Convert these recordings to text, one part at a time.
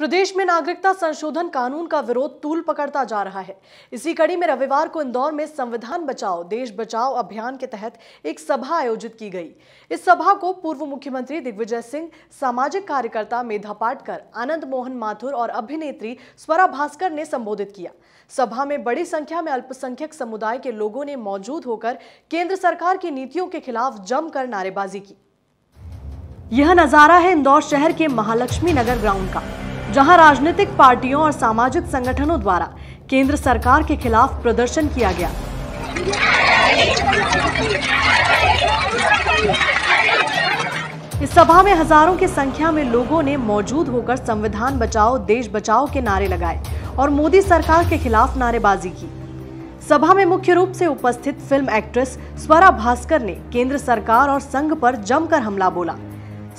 प्रदेश में नागरिकता संशोधन कानून का विरोध तूल पकड़ता जा रहा है। इसी कड़ी में रविवार को इंदौर में संविधान बचाओ, देश बचाओ अभियान के तहत एक सभा आयोजित की गई। इस सभा को पूर्व मुख्यमंत्री दिग्विजय सिंह, सामाजिक कार्यकर्ता मेधा पाटकर, आनंद मोहन माथुर और अभिनेत्री स्वरा भास्कर ने संबोधित किया। सभा में बड़ी संख्या में अल्पसंख्यक समुदाय के लोगों ने मौजूद होकर केंद्र सरकार की नीतियों के खिलाफ जमकर नारेबाजी की। यह नज़ारा है इंदौर शहर के महालक्ष्मी नगर ग्राउंड का। जहाँ राजनीतिक पार्टियों और सामाजिक संगठनों द्वारा केंद्र सरकार के खिलाफ प्रदर्शन किया गया। इस सभा में हज़ारों की संख्या में लोगों ने मौजूद होकर संविधान बचाओ, देश बचाओ के नारे लगाए और मोदी सरकार के खिलाफ नारेबाजी की। सभा में मुख्य रूप से उपस्थित फ़िल्म एक्ट्रेस स्वरा भास्कर ने केंद्र सरकार और संघ पर जमकर हमला बोला।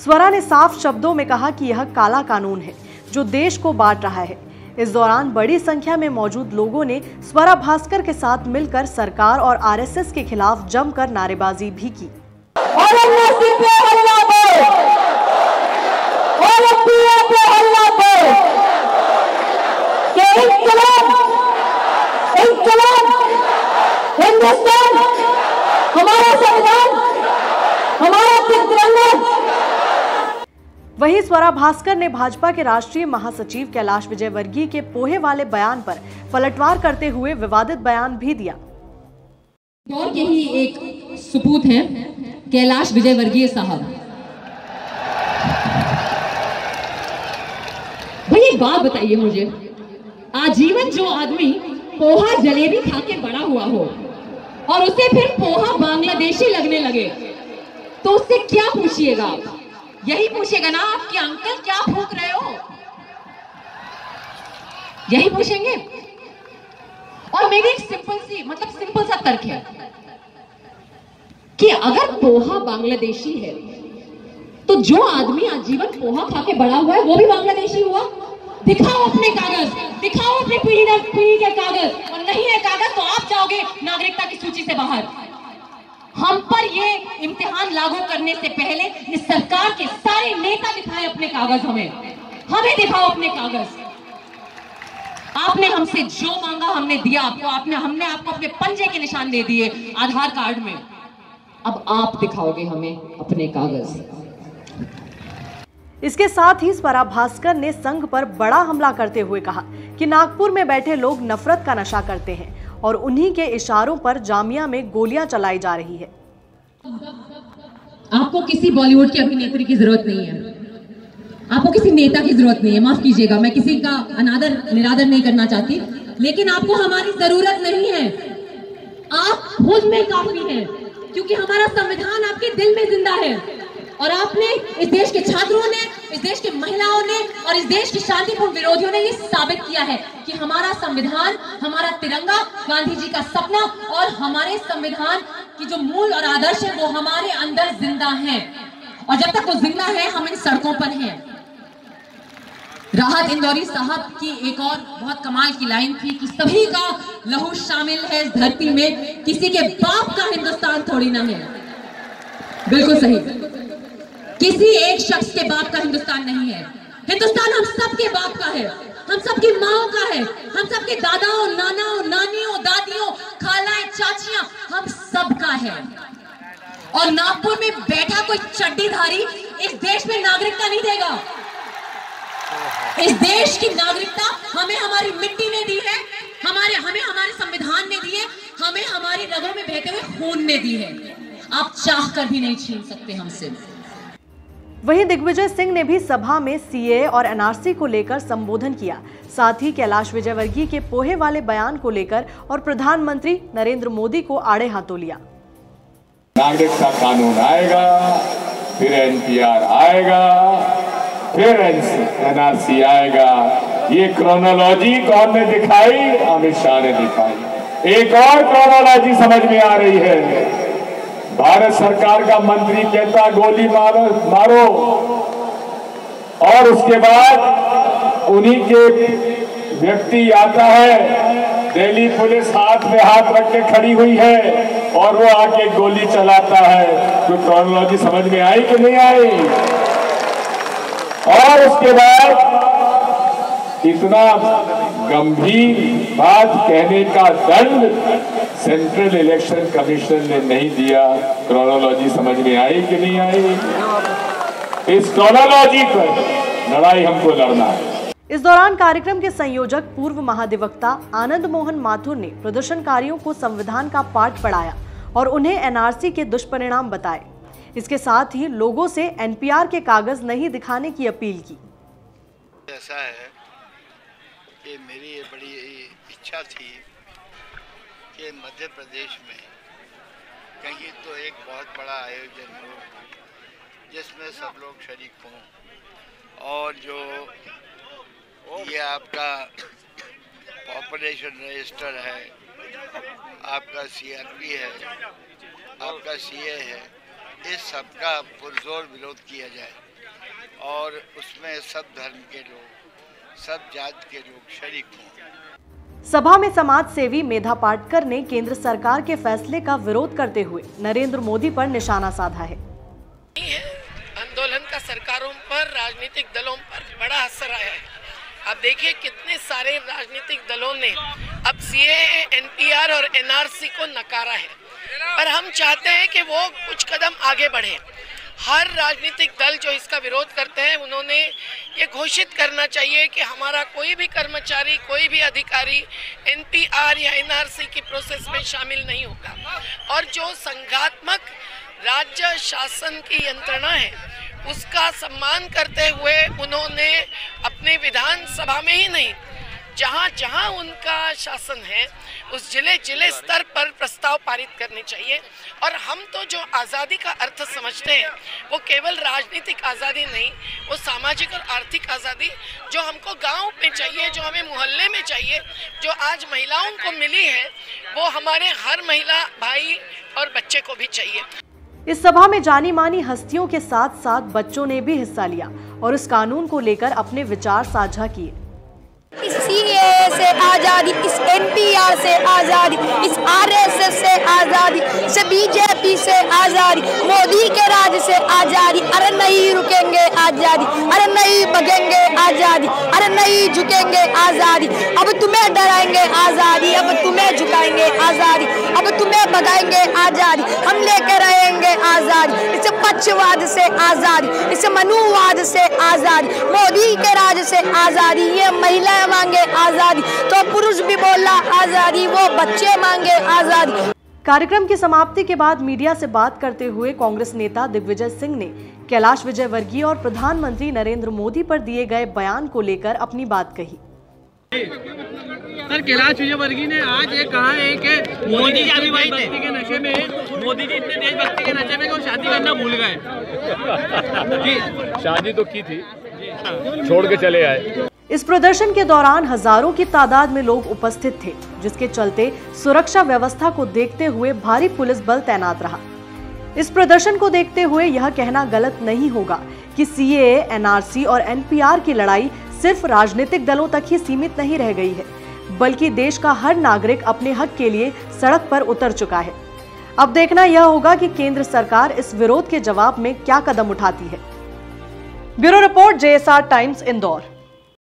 स्वरा ने साफ़ शब्दों में कहा कि यह काला कानून है। जो देश को बांट रहा है। इस दौरान बड़ी संख्या में मौजूद लोगों ने स्वरा भास्कर के साथ मिलकर सरकार और आरएसएस के खिलाफ जमकर नारेबाजी भी की। हमारा संविधान, हमारा तिरंगा वहीं स्वरा भास्कर ने भाजपा के राष्ट्रीय महासचिव कैलाश विजयवर्गीय के पोहे वाले बयान पर पलटवार करते हुए विवादित बयान भी दिया। दौर के ही एक सुपूत हैं, कैलाश विजयवर्गीय साहब। भाई, एक बात बताइए मुझे। आजीवन जो आदमी पोहा जलेबी खा के बड़ा हुआ हो, और उसे फिर पोहा बांग्लादेशी लगने लगे तो उससे क्या पूछिएगा आप? यही पूछेगा ना आपके अंकल क्या फूक रहे हो? यही पूछेंगे? और मेरी एक सिंपल सी मतलब सिंपल सा तर्क है कि अगर पोहा बांग्लादेशी है तो जो आदमी आजीवन पोहा खा के बड़ा हुआ है, वो भी बांग्लादेशी हुआ? दिखाओ अपने कागज़, दिखाओ अपने पीढ़ी पीढ़ी के कागज़। और नहीं है कागज़ तो आप जाओगे नागरिकता की सूची से बाहर। हम पर ये इम्तिहान लागू करने से पहले इस सरकार के सारे नेता दिखाए अपने कागज़ हमें। हमें दिखाओ अपने कागज़। आपने हमसे जो मांगा हमने दिया आपको। आपने, हमने आपको अपने पंजे के निशान दे दिए आधार कार्ड में। अब आप दिखाओगे हमें अपने कागज़। इसके साथ ही स्वरा भास्कर ने संघ पर बड़ा हमला करते हुए कहा कि नागपुर में बैठे लोग नफरत का नशा करते हैं और उन्हीं के इशारों पर जामिया में गोलियाँ चलाई जा रही है। आपको किसी बॉलीवुड की अभिनेत्री की ज़रूरत नहीं है। आपको किसी नेता की ज़रूरत नहीं है। माफ़ कीजिएगा, मैं किसी का अनादर, निरादर नहीं करना चाहती। लेकिन आपको हमारी ज़रूरत नहीं है। आप खुद में काफ़ी हैं, क्योंकि हमारा संविधान आपके दिल में ज़िंदा है। और आपने, इस देश के छात्रों ने, इस देश के महिलाओं ने और इस देश के शांतिपूर्ण विरोधियों ने ये साबित किया है कि हमारा संविधान, हमारा तिरंगा गांधी जी का सपना और हमारे संविधान की जो मूल और आदर्श है, वो हमारे अंदर ज़िंदा है। और जब तक वो ज़िंदा है, हम इन सड़कों पर हैं। राहत इंदौरी साहब की एक और बहुत कमाल की लाइन थी कि सभी का लहू शामिल है इस धरती में, किसी के बाप का हिंदुस्तान थोड़ी ना है। बिल्कुल सही। किसी एक शख्स के बाप का हिंदुस्तान नहीं है। हिंदुस्तान हम सबके बाप का है। हम सबकी माओ का है। हम सबके दादाओं, नानाओं, नानियों, दादियों, खालाएँ, चाचियाँ हम सबका है। और नागपुर में बैठा कोई चड्डीधारी इस देश में नागरिकता नहीं देगा। इस देश की नागरिकता हमें हमारी मिट्टी ने दी है, हमारे, हमें हमारे संविधान ने दी है, हमें हमारी रगों में बहते हुए खून ने दी है। आप चाह कर भी नहीं छीन सकते हमसे। वहीं दिग्विजय सिंह ने भी सभा में सीए और एनआरसी को लेकर संबोधन किया। साथ ही कैलाश विजयवर्गीय के पोहे वाले बयान को लेकर और प्रधानमंत्री नरेंद्र मोदी को आड़े हाथों लिया। नागरिकता कानून आएगा, फिर एनपीआर आएगा, फिर एनआरसी आएगा। ये क्रोनोलॉजी कौन ने दिखाई? अमित शाह ने दिखाई। एक और क्रोनोलॉजी समझ में आ रही है। भारत सरकार का मंत्री कहता गोली मारो मारो। और उसके बाद उन्हीं के व्यक्ति आता है, दिल्ली पुलिस हाथ में हाथ रख के खड़ी हुई है और वो आके गोली चलाता है। तो क्रोनोलॉजी समझ में आई कि नहीं आई? और उसके बाद इतना गंभीर बात कहने का दंड सेंट्रल इलेक्शन कमीशन ने नहीं दिया। क्रोनोलॉजी समझ में आई कि नहीं आई? इस क्रोनोलॉजी पर लड़ाई हमको लड़ना है। इस दौरान कार्यक्रम के संयोजक पूर्व महाधिवक्ता आनंद मोहन माथुर ने प्रदर्शनकारियों को संविधान का पाठ पढ़ाया और उन्हें एनआरसी के दुष्परिणाम बताए। इसके साथ ही लोगों से एनपीआर के कागज़ नहीं दिखाने की अपील की। ऐसा है कि मेरी ये बड़ी इच्छा थी कि मध्य प्रदेश में कहीं तो एक बहुत बड़ा आयोजन हो, जिसमें सब लोग शरीक हों। और जो ये आपका पॉपुलेशन रजिस्टर है, आपका सीआरपी है, आपका सीए है, इस सब का पुरजोर विरोध किया जाए। और उसमें सब धर्म के लोग, सब जात के लोग शरीक हों। सभा में समाज सेवी मेधा पाटकर ने केंद्र सरकार के फैसले का विरोध करते हुए नरेंद्र मोदी पर निशाना साधा है। आंदोलन का सरकारों पर, राजनीतिक दलों पर बड़ा असर आया है। अब देखिए कितने सारे राजनीतिक दलों ने अब सी एनपीआर और एनआरसी को नकारा है। पर हम चाहते हैं कि वो कुछ कदम आगे बढ़े। हर राजनीतिक दल जो इसका विरोध करते हैं, उन्होंने ये घोषित करना चाहिए कि हमारा कोई भी कर्मचारी, कोई भी अधिकारी एनपीआर या एनआरसी की प्रोसेस में शामिल नहीं होगा। और जो संघात्मक राज्य शासन की यंत्रणा है, उसका सम्मान करते हुए उन्होंने अपने विधानसभा में ही नहीं जहाँ जहाँ उनका शासन है, उस ज़िले ज़िले स्तर पर प्रस्ताव पारित करने चाहिए। और हम तो जो आज़ादी का अर्थ समझते हैं, वो केवल राजनीतिक आज़ादी नहीं, वो सामाजिक और आर्थिक आज़ादी जो हमको गाँव में चाहिए, जो हमें मोहल्ले में चाहिए, जो आज महिलाओं को मिली है, वो हमारे हर महिला भाई और बच्चे को भी चाहिए। इस सभा में जानी मानी हस्तियों के साथ साथ बच्चों ने भी हिस्सा लिया और इस कानून को लेकर अपने विचार साझा किए। इस सी से आज़ादी, इस एनपीआर से आज़ादी, इस आरएसएस से आज़ादी, इस बीजेपी से आज़ादी, मोदी के राज से आज़ादी, अरे नहीं रुकेंगे आज़ादी, अरे नहीं बगेंगे आज़ादी, अरे नहीं झुकेंगे आज़ादी। अब तुम्हें डराएँगे आज़ादी, अब तुम्हें झुकाएँगे आज़ादी, अब तुम्हें भगाएँगे आज़ादी, हम लेकर रहेंगे आज़ादी, इस पक्षवाद से आज़ादी, इस मनुवाद से आज़ादी, मोदी के राज से आज़ादी, ये महिला मांगे आज़ादी। तो पुरुष भी बोला आज़ादी वो बच्चे मांगे आज़ादी। कार्यक्रम की समाप्ति के बाद मीडिया से बात करते हुए कांग्रेस नेता दिग्विजय सिंह ने कैलाश विजय वर्गीय और प्रधानमंत्री नरेंद्र मोदी पर दिए गए बयान को लेकर अपनी बात कही। सर कैलाश विजयवर्गीय ने आज ये कहा है कि मोदी जी अभी भक्ति के नशे में मोदी जी इतने देशभक्ति के नशे में कि वो शादी करना भूल गए। शादी तो की थी। छोड़ के चले आए। इस प्रदर्शन के दौरान हज़ारों की तादाद में लोग उपस्थित थे जिसके चलते सुरक्षा व्यवस्था को देखते हुए भारी पुलिस बल तैनात रहा। इस प्रदर्शन को देखते हुए यह कहना गलत नहीं होगा कि सीए, एनआरसी और एनपीआर की लड़ाई सिर्फ़ राजनीतिक दलों तक ही सीमित नहीं रह गई है बल्कि देश का हर नागरिक अपने हक के लिए सड़क पर उतर चुका है। अब देखना यह होगा कि केंद्र सरकार इस विरोध के जवाब में क्या कदम उठाती है। Bureau report JSR Times Indore.